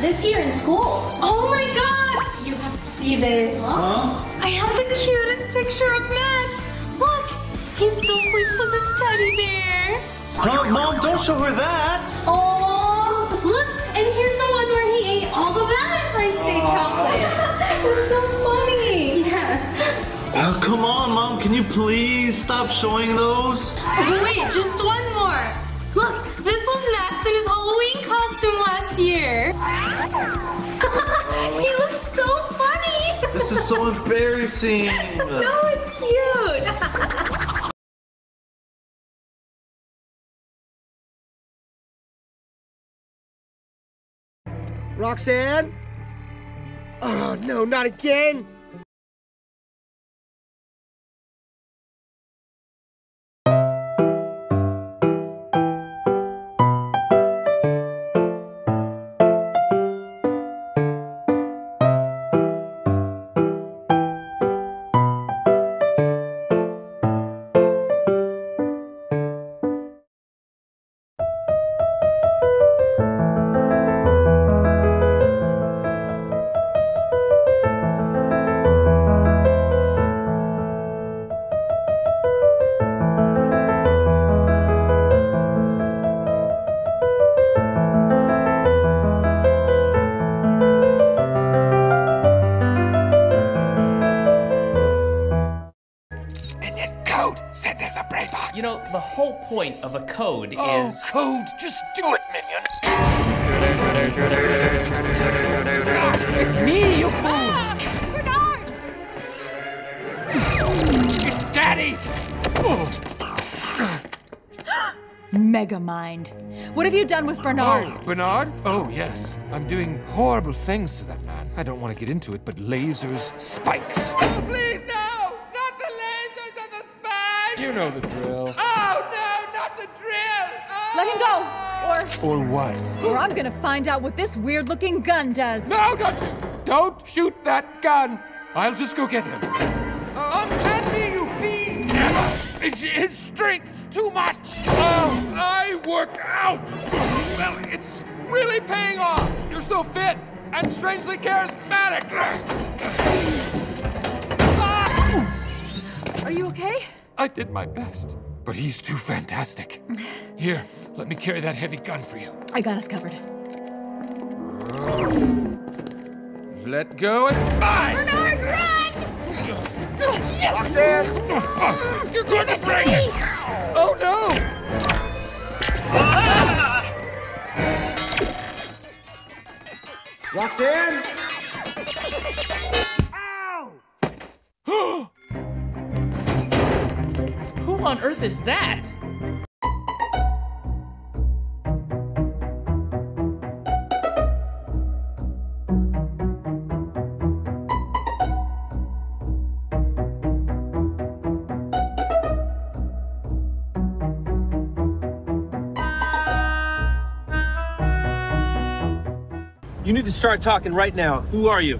this year in school. Oh my god! You have to see this. Huh? I have the cutest picture of Max. Look, he still sleeps with his teddy bear. No, Mom, don't show her that. Oh, look, and here's the one where he ate all the Valentine's Day chocolate. It's so funny. Yeah. Oh, come on, Mom. Can you please stop showing those? Wait, just one more. Look, this was Max in his Halloween costume last year. he looks so funny. This is so embarrassing. no, Roxanne? Oh, no, not again. You know, the whole point of a code is Oh, is. code! Just do it, minion! It's me, you fool! Bernard! It's Daddy! Megamind. What have you done with Bernard? Oh, Bernard? Oh, yes. I'm doing horrible things to that man. I don't want to get into it, but lasers, spikes. Oh, please, no! You know the drill. Oh, no, not the drill! Oh. Let him go! Or Or what? Or, or I'm gonna find out what this weird looking gun does. No, don't you! Don't shoot that gun! I'll just go get him. Unhand me, you fiend! His, his strength's too much! Oh, I work out! Well, it's really paying off! You're so fit and strangely charismatic! Ah! Are you okay? I did my best, but he's too fantastic. Here, let me carry that heavy gun for you. I got us covered. Let go, it's mine! Bernard, run! Roxanne? You're going to break it! Oh no! Roxanne? On earth is that? You need to start talking right now. Who are you?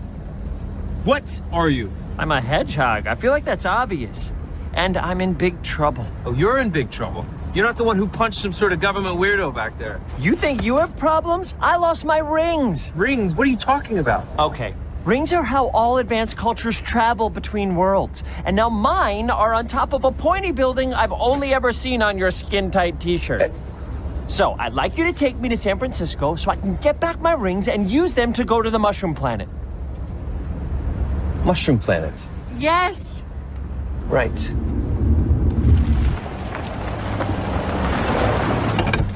What are you? I'm a hedgehog. I feel like that's obvious. And I'm in big trouble. Oh, you're in big trouble. You're not the one who punched some sort of government weirdo back there. You think you have problems? I lost my rings. Rings? What are you talking about? Okay. Rings are how all advanced cultures travel between worlds. And now mine are on top of a pointy building I've only ever seen on your skin tight t shirt. So I'd like you to take me to San Francisco so I can get back my rings and use them to go to the mushroom planet. Mushroom planet. Yes! Right.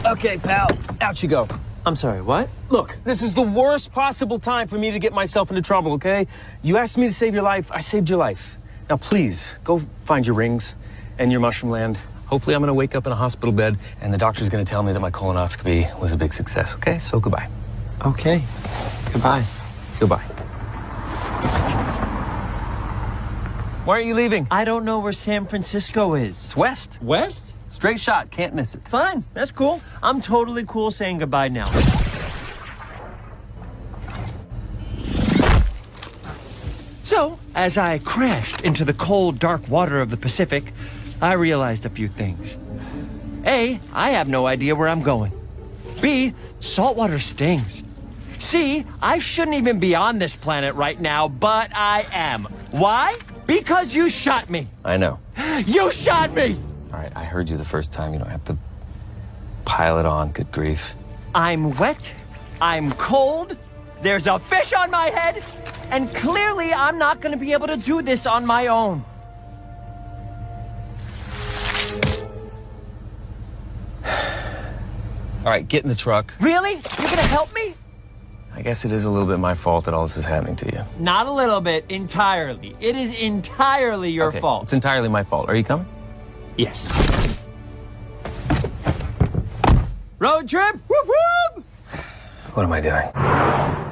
Okay, pal. Out you go. I'm sorry, what? Look, this is the worst possible time for me to get myself into trouble, okay? You asked me to save your life, I saved your life. Now, please, go find your rings and your mushroom land. Hopefully, I'm gonna wake up in a hospital bed and the doctor's gonna tell me that my colonoscopy was a big success, okay? So, goodbye. Okay. Goodbye. Goodbye. Why aren't you leaving? I don't know where San Francisco is. It's west. West? Straight shot. Can't miss it. Fine, that's cool. I'm totally cool saying goodbye now. So, as I crashed into the cold, dark water of the Pacific, I realized a few things. A, I have no idea where I'm going. B, saltwater stings. C, I shouldn't even be on this planet right now, but I am. Why? Because you shot me. I know. You shot me! All right, I heard you the first time. You don't have to pile it on. Good grief. I'm wet, I'm cold, there's a fish on my head, and clearly I'm not gonna be able to do this on my own. All right, get in the truck. Really? You're gonna help me? I guess it is a little bit my fault that all this is happening to you. Not a little bit, entirely. It is entirely your Okay, fault. It's entirely my fault. Are you coming? Yes. Road trip? Whoop whoop! What am I doing?